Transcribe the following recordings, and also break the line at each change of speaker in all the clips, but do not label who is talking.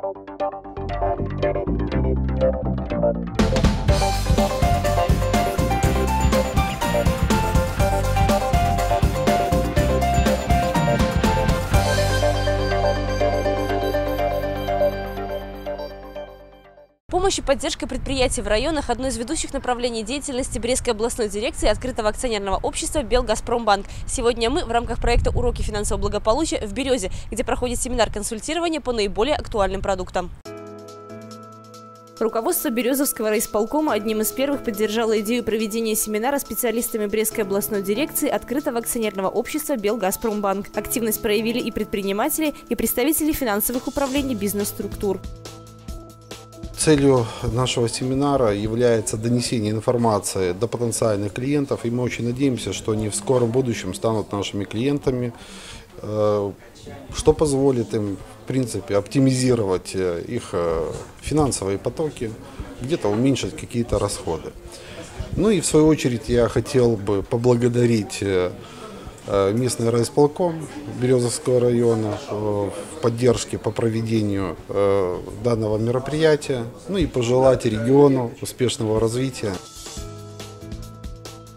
Thank you. Помощь и поддержка предприятий в районах – одно из ведущих направлений деятельности Брестской областной дирекции открытого акционерного общества «Белгазпромбанк». Сегодня мы в рамках проекта «Уроки финансового благополучия» в Березе, где проходит семинар консультирования по наиболее актуальным продуктам. Руководство Березовского райисполкома одним из первых поддержало идею проведения семинара специалистами Брестской областной дирекции открытого акционерного общества «Белгазпромбанк». Активность проявили и предприниматели, и представители финансовых управлений бизнес-структур.
Целью нашего семинара является донесение информации до потенциальных клиентов, и мы очень надеемся, что они в скором будущем станут нашими клиентами, э, что позволит им, в принципе, оптимизировать э, их э, финансовые потоки, где-то уменьшить какие-то расходы. Ну и в свою очередь я хотел бы поблагодарить местный райисполком Березовского района э, в поддержке по проведению э, данного мероприятия, ну и пожелать региону успешного развития.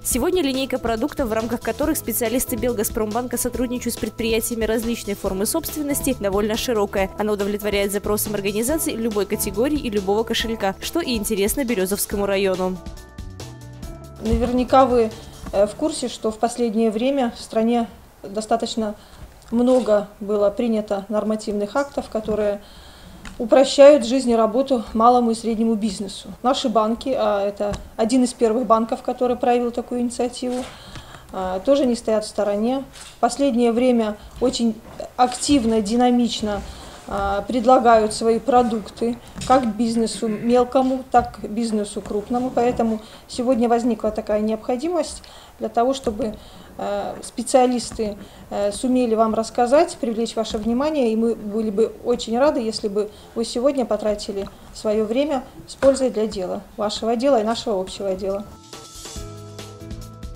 Сегодня линейка продуктов, в рамках которых специалисты Белгазпромбанка сотрудничают с предприятиями различной формы собственности, довольно широкая. Она удовлетворяет запросам организаций любой категории и любого кошелька, что и интересно Березовскому району.
Наверняка вы Э, в курсе, что в последнее время в стране достаточно много было принято нормативных актов, которые упрощают жизнь и работу малому и среднему бизнесу. Наши банки, а это один из первых банков, который проявил такую инициативу, а, тоже не стоят в стороне. В последнее время очень активно, динамично предлагают свои продукты как бизнесу мелкому, так и бизнесу крупному. Поэтому сегодня возникла такая необходимость для того, чтобы а, специалисты а, сумели вам рассказать, привлечь ваше внимание, и мы были бы очень рады, если бы вы сегодня потратили свое время с пользой для дела, вашего дела и нашего общего дела.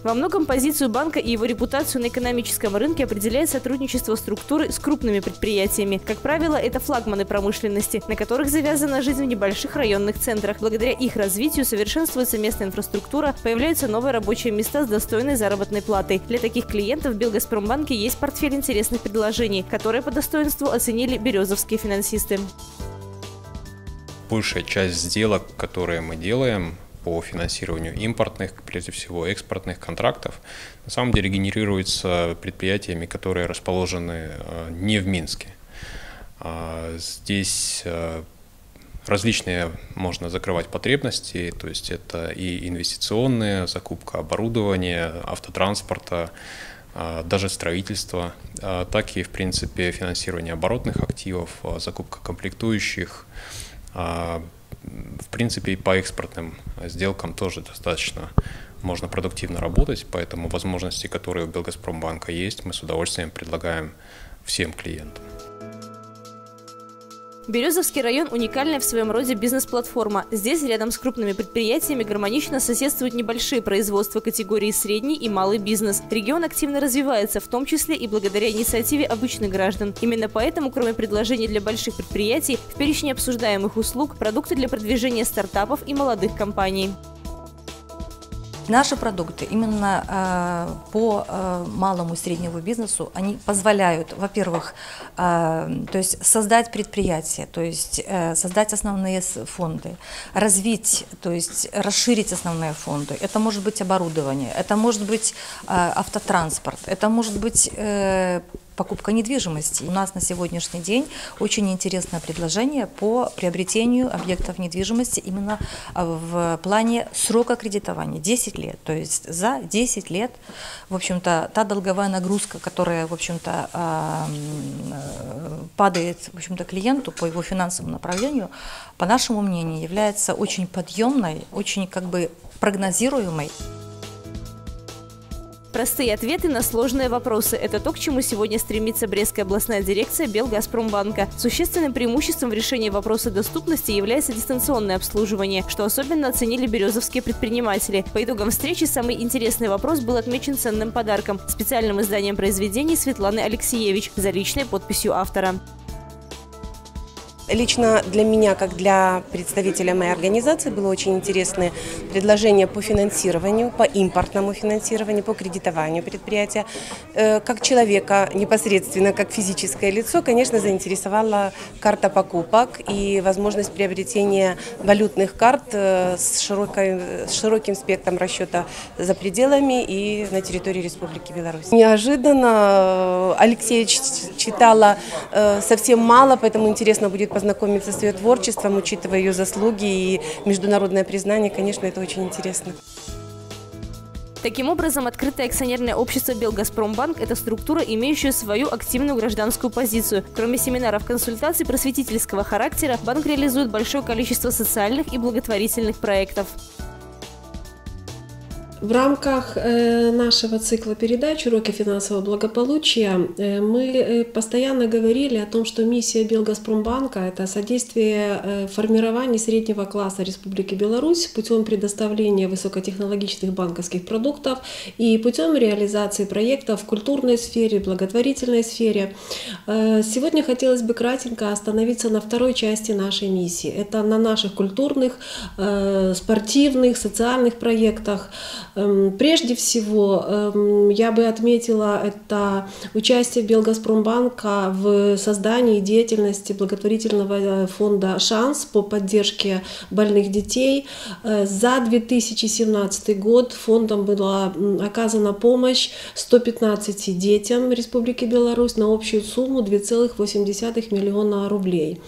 Во многом позицию банка и его репутацию на экономическом рынке определяет сотрудничество структуры с крупными предприятиями. Как правило, это флагманы промышленности, на которых завязана жизнь в небольших районных центрах. Благодаря их развитию совершенствуется местная инфраструктура, появляются новые рабочие места с достойной заработной платой. Для таких клиентов в Белгазпромбанке есть портфель интересных предложений, которые по достоинству оценили березовские финансисты.
Большая часть сделок, которые мы делаем, по финансированию импортных, прежде всего экспортных контрактов, на самом деле генерируется предприятиями, которые расположены э, не в Минске. А, здесь э, различные можно закрывать потребности, то есть это и инвестиционные, закупка оборудования, автотранспорта, а, даже строительство, а, так и, в принципе, финансирование оборотных активов, закупка комплектующих, в принципе, и по экспортным сделкам тоже достаточно можно продуктивно работать, поэтому возможности, которые у Белгазпромбанка есть, мы с удовольствием предлагаем всем клиентам.
Березовский район – уникальная в своем роде бизнес-платформа. Здесь рядом с крупными предприятиями гармонично соседствуют небольшие производства категории средний и малый бизнес. Регион активно развивается, в том числе и благодаря инициативе обычных граждан. Именно поэтому, кроме предложений для больших предприятий, в перечне обсуждаемых услуг – продукты для продвижения стартапов и молодых компаний.
Наши продукты именно э, по э, малому и среднему бизнесу, они позволяют, во-первых, э, то есть создать предприятие, то есть э, создать основные фонды, развить, то есть расширить основные фонды. Это может быть оборудование, это может быть э, автотранспорт, это может быть э, покупка недвижимости. У нас на сегодняшний день очень интересное предложение по приобретению объектов недвижимости именно а, в плане срока кредитования 10 лет. То есть за 10 лет, в общем-то, та долговая нагрузка, которая, в общем-то, а, падает, в общем-то, клиенту по его финансовому направлению, по нашему мнению, является очень подъемной, очень как бы прогнозируемой.
Простые ответы на сложные вопросы – это то, к чему сегодня стремится Брестская областная дирекция Белгазпромбанка. Существенным преимуществом в решении вопроса доступности является дистанционное обслуживание, что особенно оценили березовские предприниматели. По итогам встречи самый интересный вопрос был отмечен ценным подарком – специальным изданием произведений Светланы Алексеевич за личной подписью автора.
Лично для меня, как для представителя моей организации, было очень интересное предложение по финансированию, по импортному финансированию, по кредитованию предприятия. Э, как человека, непосредственно как физическое лицо, конечно, заинтересовала карта покупок и возможность приобретения валютных карт э, с, широкой, с широким спектром расчета за пределами и на территории Республики Беларусь. Неожиданно э, Алексей читала совсем мало, поэтому интересно будет познакомиться с ее творчеством, учитывая ее заслуги и международное признание, конечно, это очень интересно.
Таким образом, открытое акционерное общество «Белгазпромбанк» – это структура, имеющая свою активную гражданскую позицию. Кроме семинаров консультаций просветительского характера, банк реализует большое количество социальных и благотворительных проектов.
В рамках э, нашего цикла передач «Уроки финансового благополучия» э, мы э, постоянно говорили о том, что миссия Белгазпромбанка – это содействие формированию среднего класса Республики Беларусь путем предоставления высокотехнологичных банковских продуктов и путем реализации проектов в культурной сфере, благотворительной сфере. Сегодня хотелось бы кратенько остановиться на второй части нашей миссии. Это на наших культурных, спортивных, социальных проектах, прежде всего, эм, я бы отметила это участие Белгазпромбанка в создании деятельности благотворительного э, фонда «Шанс» по поддержке больных детей. Э, за 2017 год фондом была оказана помощь 115 детям Республики Беларусь на общую сумму 2,8 миллиона рублей.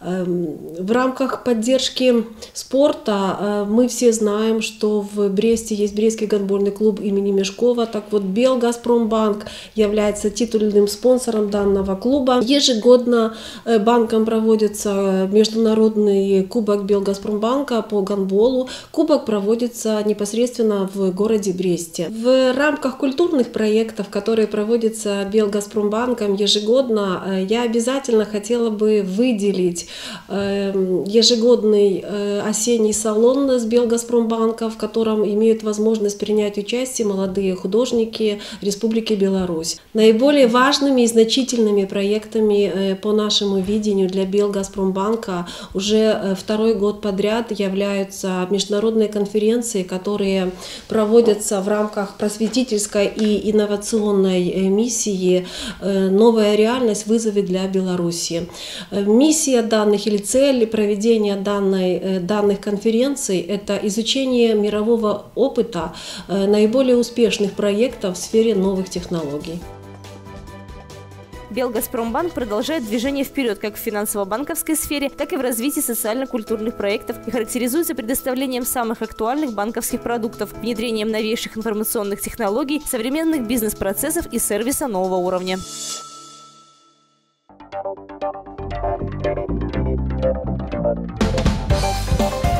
Эм, в рамках поддержки спорта э, мы все знаем, что в Бресте есть Брестский гандбольный клуб имени Мешкова. Так вот, Белгазпромбанк является титульным спонсором данного клуба. Ежегодно э, банком проводится международный кубок Белгазпромбанка по гандболу. Кубок проводится непосредственно в городе Бресте. В рамках культурных проектов, которые проводятся Белгазпромбанком ежегодно, э, я обязательно хотела бы выделить ежегодный э, осенний салон с Белгазпромбанка, в котором имеют возможность принять участие молодые художники Республики Беларусь. Наиболее важными и значительными проектами э, по нашему видению для Белгазпромбанка уже э, второй год подряд являются международные конференции, которые проводятся в рамках просветительской и инновационной миссии «Новая реальность. Вызовы для Беларуси». Миссия данных или цель проведения данной, э, данных конференций – это изучение мирового опыта э, наиболее успешных проектов в сфере новых технологий.
Белгазпромбанк продолжает движение вперед как в финансово-банковской сфере, так и в развитии социально-культурных проектов и характеризуется предоставлением самых актуальных банковских продуктов, внедрением новейших информационных технологий, современных бизнес-процессов и сервиса нового уровня. Thank you.